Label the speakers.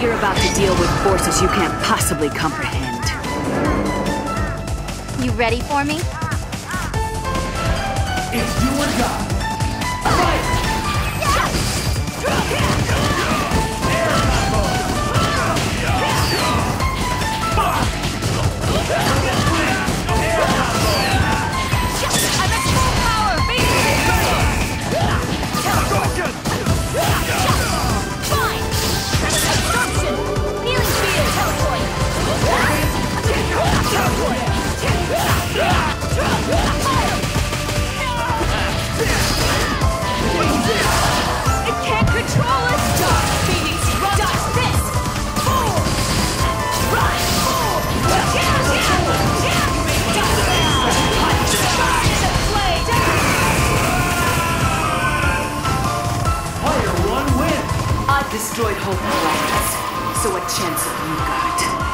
Speaker 1: You're about to deal with forces you can't possibly comprehend.
Speaker 2: You ready for me?
Speaker 3: It's you and God.
Speaker 1: Destroyed whole planets, so what chance have you got?